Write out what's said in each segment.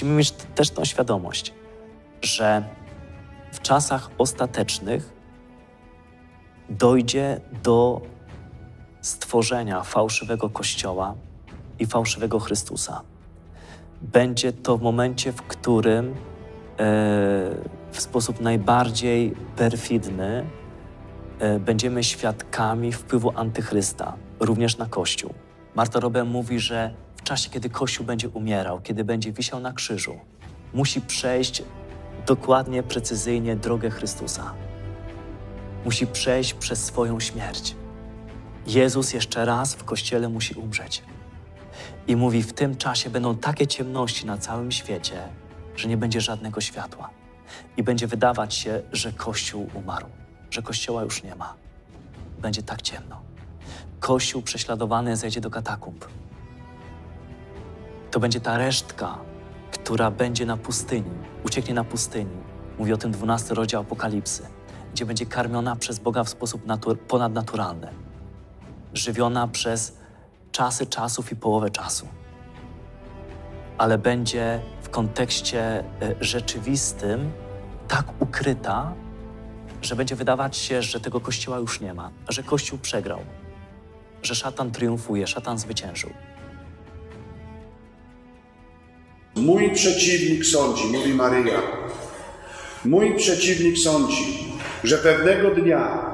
Musimy mieć też tą świadomość, że w czasach ostatecznych dojdzie do stworzenia fałszywego Kościoła i fałszywego Chrystusa. Będzie to w momencie, w którym e, w sposób najbardziej perfidny e, będziemy świadkami wpływu antychrysta, również na Kościół. Marta Robem mówi, że czasie, kiedy Kościół będzie umierał, kiedy będzie wisiał na krzyżu, musi przejść dokładnie, precyzyjnie drogę Chrystusa. Musi przejść przez swoją śmierć. Jezus jeszcze raz w Kościele musi umrzeć. I mówi, w tym czasie będą takie ciemności na całym świecie, że nie będzie żadnego światła. I będzie wydawać się, że Kościół umarł, że Kościoła już nie ma. Będzie tak ciemno. Kościół prześladowany zejdzie do katakumb. To będzie ta resztka, która będzie na pustyni, ucieknie na pustyni. Mówi o tym 12 rozdział Apokalipsy, gdzie będzie karmiona przez Boga w sposób natur- ponadnaturalny, żywiona przez czasy czasów i połowę czasu. Ale będzie w kontekście e, rzeczywistym tak ukryta, że będzie wydawać się, że tego kościoła już nie ma, że kościół przegrał, że szatan triumfuje, szatan zwyciężył. Mój przeciwnik sądzi, mówi Maryja. Mój przeciwnik sądzi, że pewnego dnia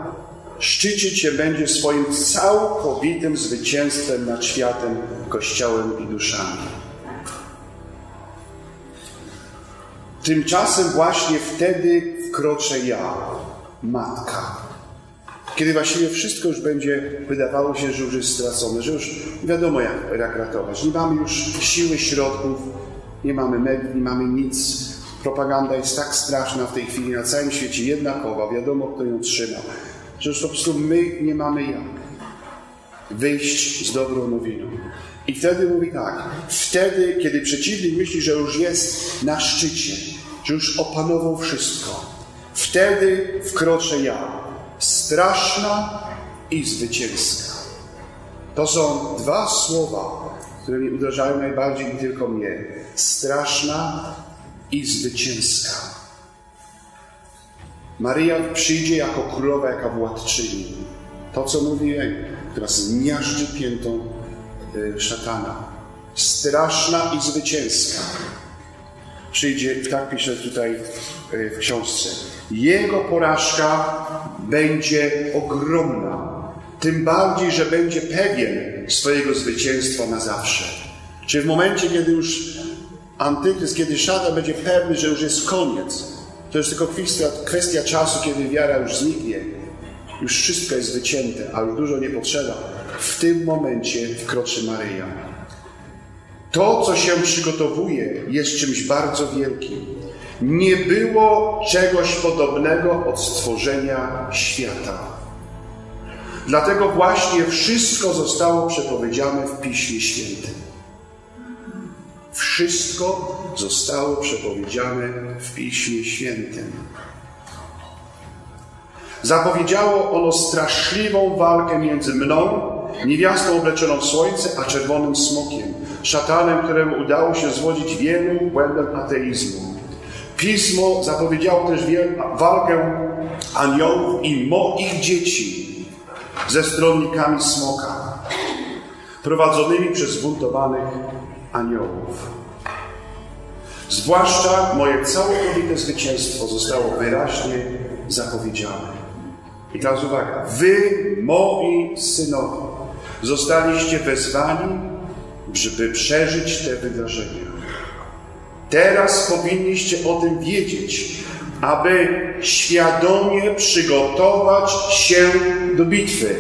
szczycić się będzie swoim całkowitym zwycięstwem nad światem, kościołem i duszami. Tymczasem właśnie wtedy wkroczę ja, matka. Kiedy właściwie wszystko już będzie wydawało się, że już jest stracone, że już wiadomo jak, jak ratować. Nie mamy już siły, środków, nie mamy mediów, nie mamy nic. Propaganda jest tak straszna w tej chwili na całym świecie, jednakowa, wiadomo kto ją trzyma, że już po prostu my nie mamy jak wyjść z dobrą nowiną. I wtedy mówi tak, wtedy, kiedy przeciwnik myśli, że już jest na szczycie, że już opanował wszystko, wtedy wkroczę ja, straszna i zwycięska. To są dwa słowa, które mi uderzają najbardziej nie tylko mnie. Straszna i zwycięska. Maryja przyjdzie jako królowa, jako władczyni. To, co mówi która zmiażdży piętą y, szatana. Straszna i zwycięska. Przyjdzie, tak pisze tutaj y, w książce. Jego porażka będzie ogromna. Tym bardziej, że będzie pewien swojego zwycięstwa na zawsze. Czy w momencie, kiedy już Antychryst, kiedy szatan będzie pewny, że już jest koniec, to jest tylko kwestia, kwestia czasu, kiedy wiara już zniknie, już wszystko jest wycięte, a już dużo nie potrzeba. W tym momencie wkroczy Maryja. To, co się przygotowuje, jest czymś bardzo wielkim. Nie było czegoś podobnego od stworzenia świata. Dlatego właśnie wszystko zostało przepowiedziane w Piśmie Świętym. Wszystko zostało przepowiedziane w Piśmie Świętym. Zapowiedziało ono straszliwą walkę między mną, niewiastą obleczoną w słońce, a czerwonym smokiem, szatanem, któremu udało się zwodzić wielu błędem ateizmu. Pismo zapowiedziało też walkę aniołów i moich dzieci ze stronnikami smoka, prowadzonymi przez zbuntowanych aniołów. Zwłaszcza moje całkowite zwycięstwo zostało wyraźnie zapowiedziane. I teraz uwaga, wy, moi synowie, zostaliście wezwani, żeby przeżyć te wydarzenia. Teraz powinniście o tym wiedzieć, aby świadomie przygotować się do bitwy.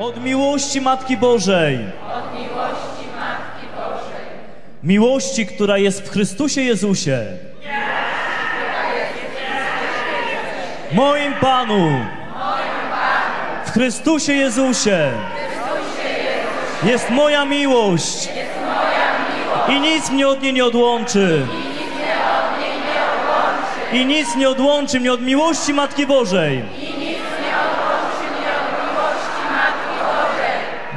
Od miłości Matki Bożej. Od miłości Matki Bożej. Miłości, która jest w Chrystusie Jezusie. Moim Panu. W Chrystusie Jezusie. Jest moja miłość. I nic mnie od niej nie odłączy. I nic nie odłączy mnie od miłości Matki Bożej.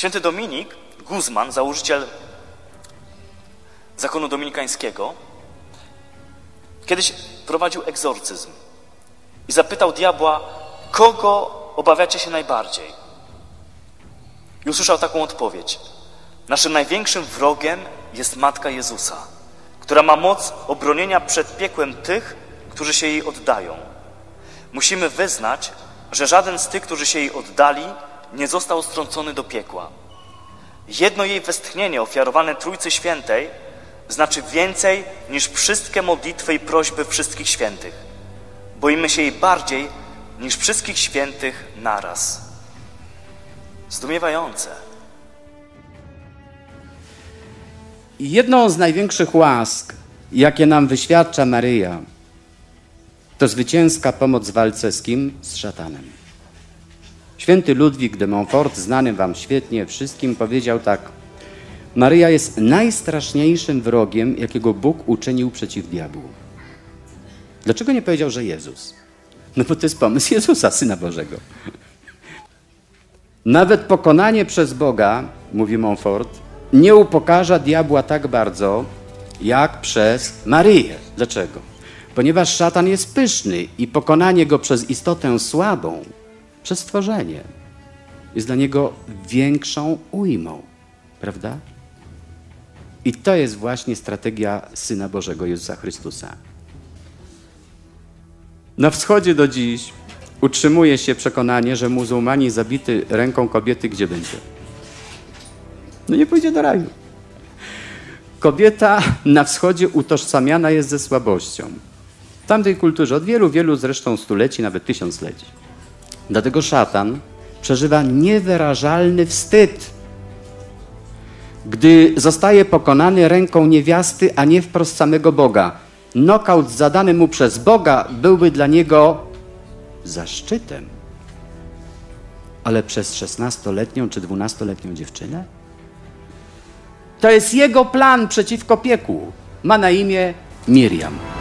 Święty Dominik Guzman, założyciel zakonu dominikańskiego, kiedyś prowadził egzorcyzm i zapytał diabła, kogo obawiacie się najbardziej? I usłyszał taką odpowiedź. Naszym największym wrogiem jest Matka Jezusa, która ma moc obronienia przed piekłem tych, którzy się jej oddają. Musimy wyznać, że żaden z tych, którzy się jej oddali, nie został strącony do piekła. Jedno jej westchnienie ofiarowane Trójcy Świętej znaczy więcej niż wszystkie modlitwy i prośby wszystkich świętych. Boimy się jej bardziej niż wszystkich świętych naraz. Zdumiewające. Jedną z największych łask, jakie nam wyświadcza Maryja, to zwycięska pomoc w walce z kim? Z szatanem. Święty Ludwik de Montfort, znany wam świetnie wszystkim, powiedział tak: Maryja jest najstraszniejszym wrogiem, jakiego Bóg uczynił przeciw diabłu. Dlaczego nie powiedział, że Jezus? No bo to jest pomysł Jezusa, Syna Bożego. Nawet pokonanie przez Boga, mówi Montfort, nie upokarza diabła tak bardzo, jak przez Maryję. Dlaczego? Ponieważ szatan jest pyszny i pokonanie go przez istotę słabą, przez stworzenie, jest dla niego większą ujmą. Prawda? I to jest właśnie strategia Syna Bożego Jezusa Chrystusa. Na wschodzie do dziś utrzymuje się przekonanie, że muzułmani zabity ręką kobiety gdzie będzie? No nie pójdzie do raju. Kobieta na wschodzie utożsamiana jest ze słabością. W tamtej kulturze od wielu, wielu zresztą stuleci, nawet tysiącleci. Dlatego szatan przeżywa niewyrażalny wstyd, gdy zostaje pokonany ręką niewiasty, a nie wprost samego Boga. Nokaut zadany mu przez Boga byłby dla niego zaszczytem. Ale przez 16-letnią czy 12-letnią dziewczynę? To jest jego plan przeciwko piekłu. Ma na imię Miriam.